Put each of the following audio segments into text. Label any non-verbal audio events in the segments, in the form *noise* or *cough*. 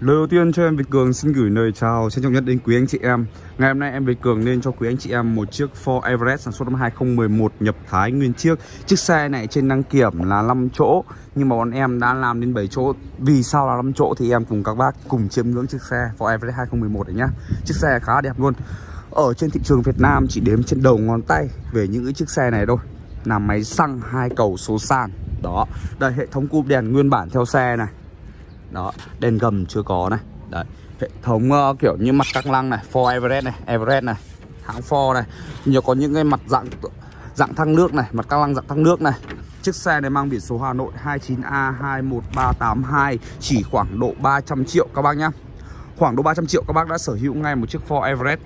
Lời đầu tiên cho em Việt Cường xin gửi lời chào trân trọng nhất đến quý anh chị em. Ngày hôm nay em Việt Cường nên cho quý anh chị em một chiếc Ford Everest sản xuất năm 2011 nhập Thái nguyên chiếc. Chiếc xe này trên đăng kiểm là 5 chỗ Nhưng mà bọn em đã làm đến 7 chỗ. Vì sao là 5 chỗ thì em cùng các bác cùng chiêm ngưỡng chiếc xe Ford Everest 2011 này nhá. Chiếc xe khá đẹp luôn. Ở trên thị trường Việt Nam chỉ đếm trên đầu ngón tay về những cái chiếc xe này thôi. Là máy xăng hai cầu số sàn. Đó, đây hệ thống cụm đèn nguyên bản theo xe này đó đèn gầm chưa có này. Đấy hệ thống uh, kiểu như mặt căng lăng này Ford Everest này Everest này hãng Ford này. Nhiều có những cái mặt dạng dạng thăng nước này mặt căng lăng dạng thăng nước này. Chiếc xe này mang biển số Hà Nội 29A21382 chỉ khoảng độ 300 triệu các bác nhá. Khoảng độ 300 triệu các bác đã sở hữu ngay một chiếc Ford Everest.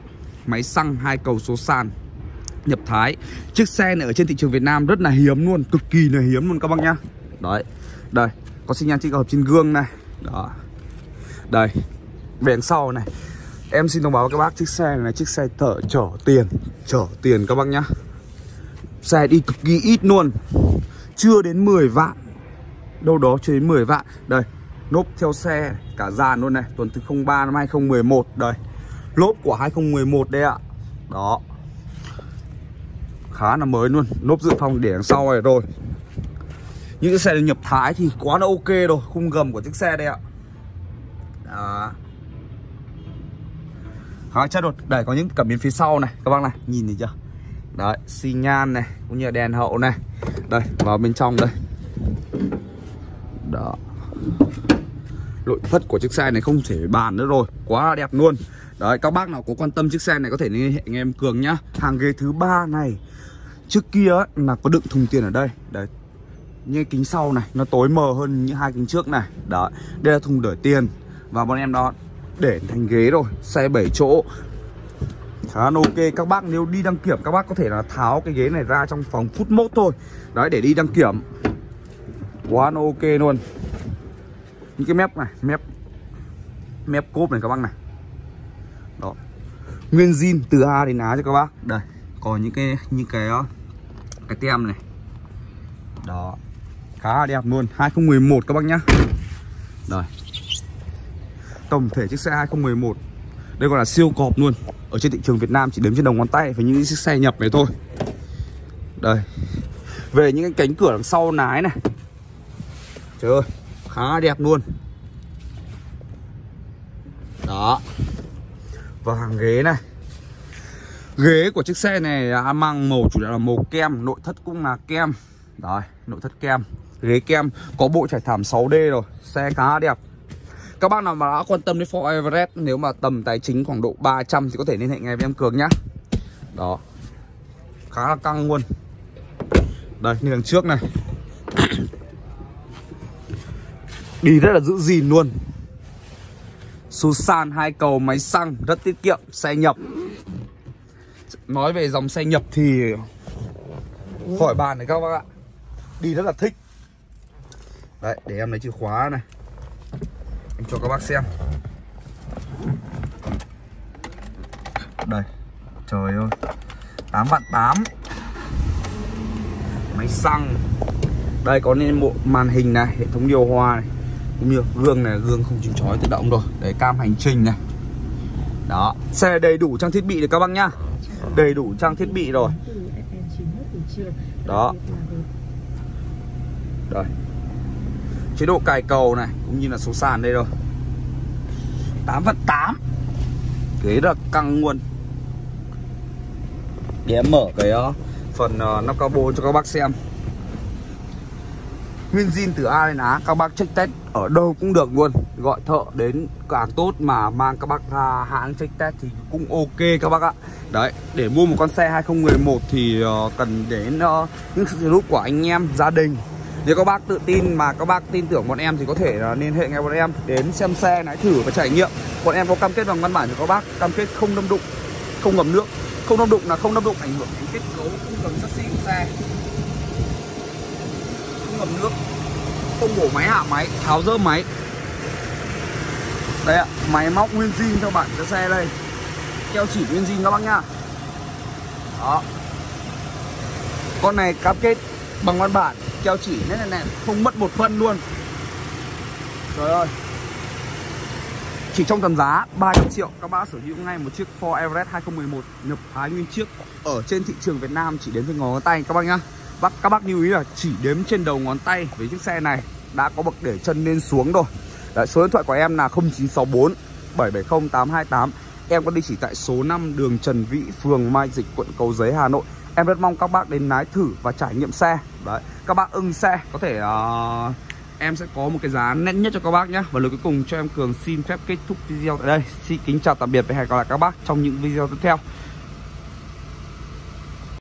Máy xăng hai cầu số sàn nhập Thái. Chiếc xe này ở trên thị trường Việt Nam rất là hiếm luôn cực kỳ là hiếm luôn các bác nhá. Đấy đây có sinh nhan tích hợp trên gương này đó. Đây về sau này. Em xin thông báo với các bác, chiếc xe này là chiếc xe thở chở tiền chở tiền các bác nhá. Xe đi cực kỳ ít luôn. Chưa đến 10 vạn. Đâu đó chưa đến 10 vạn. Đây, nốp theo xe cả dàn luôn này. Tuần thứ 03 năm 2011 đây, lốp của 2011 đây ạ. Đó. Khá là mới luôn. Nốp dự phòng để đằng sau này rồi những cái xe nhập Thái thì quá là ok rồi Khung gầm của chiếc xe đây ạ. Đó. Khá chất rồi Đây có những cảm biến phía sau này Các bác này Nhìn thấy chưa? Đấy xi nhan này Cũng như là đèn hậu này. Đây vào bên trong đây. Đó. Nội thất của chiếc xe này không thể bàn nữa rồi Quá đẹp luôn. Đấy các bác nào có quan tâm chiếc xe này có thể liên hệ anh em Cường nhá. Hàng ghế thứ ba này. Trước kia ấy, là có đựng thùng tiền ở đây. Đấy như kính sau này, nó tối mờ hơn những hai kính trước này. Đó, đây là thùng đỡ tiền. Và bọn em đó để thành ghế rồi xe 7 chỗ. Khá là ok. Các bác nếu đi đăng kiểm, các bác có thể là tháo cái ghế này ra trong phòng phút mốt thôi. Đấy, để đi đăng kiểm. Quá là ok luôn. Những cái mép này, mép mép cốp này các bác này. Đó. Nguyên zin từ A đến Á cho các bác. Đây còn những cái những cái ờ, cái tem này. Đó khá đẹp luôn. 2011 các bác nhá. Rồi. Tổng thể chiếc xe 2011 Đây gọi là siêu cọp luôn. Ở trên thị trường Việt Nam chỉ đếm trên đầu ngón tay Với những chiếc xe nhập này thôi. Đây. Về những cái cánh cửa đằng sau nái này. Trời ơi, Khá đẹp luôn. Đó. Và hàng ghế này. Ghế của chiếc xe này à, mang màu, chủ đạo là màu kem, Nội thất cũng là kem. Rồi, nội thất kem ghế kem, có bộ trải thảm 6D rồi, xe khá đẹp. Các bác nào mà đã quan tâm đến Ford Everest, nếu mà tầm tài chính khoảng độ 300 thì có thể liên hệ ngay với em Cường nhá. Đó, khá là căng luôn. Đây, như đằng trước này. *coughs* Đi rất là giữ gìn luôn. Susan, hai cầu máy xăng, rất tiết kiệm, xe nhập. Nói về dòng xe nhập thì khỏi bàn này các bác ạ. Đi rất là thích. Đấy, để em lấy chìa khóa này. Em cho các bác xem. Đây Trời ơi. 8 vạn 8 Máy xăng. Đây có nên bộ màn hình này Hệ thống điều hòa này. Cũng như gương này Gương không chịu chói tự động rồi. Đấy cam hành trình này. Đó Xe đầy đủ trang thiết bị được các bác nhá. Đầy đủ trang thiết bị rồi. Đó. Đây chế độ cài cầu này cũng như là số sàn đây rồi. 8 phần 8 ghế là căng luôn để em mở cái uh, phần uh, nắp cabo cho các bác xem. Nguyên zin từ A đến Á các bác check test. Ở đâu cũng được luôn. Gọi thợ đến càng tốt mà mang các bác ra hãng check test thì cũng ok các bác ạ. Đấy để mua một con xe 2011 thì uh, cần đến uh, những sự giúp của anh em gia đình nếu các bác tự tin mà các bác tin tưởng bọn em thì có thể là liên hệ ngay bọn em đến xem xe lái thử và trải nghiệm. Bọn em có cam kết bằng văn bản cho các bác, cam kết không đâm đụng, không ngầm nước. Không đâm đụng là không đâm đụng ảnh hưởng đến kết cấu không cần sắt xi của xe. Không ngầm nước, không bổ máy hạ máy, tháo dỡ máy. Đây ạ, máy móc nguyên zin cho bạn cho xe đây. Keo chỉ nguyên zin các bác nhá. Đó. Con này cam kết bằng văn bản keo chỉ nét này này không mất một phân luôn. Trời ơi. Chỉ trong tầm giá 300 triệu các bác sở hữu ngay một chiếc Ford Everest 2011 nhập Thái nguyên chiếc ở trên thị trường Việt Nam chỉ đến với ngón tay các bác nhá. Bác các bác lưu ý là chỉ đếm trên đầu ngón tay với chiếc xe này đã có bậc để chân lên xuống rồi. Đấy, số điện thoại của em là 0964 770 828 Em có địa chỉ tại số 5 đường Trần Vĩ, phường Mai Dịch, quận Cầu Giấy, Hà Nội. Em rất mong các bác đến lái thử và trải nghiệm xe. Đấy, các bác ưng xe. Có thể uh, em sẽ có một cái giá nét nhất cho các bác nhé Và lời cuối cùng cho em Cường xin phép kết thúc video tại đây. Xin kính chào tạm biệt và hẹn gặp lại các bác trong những video tiếp theo.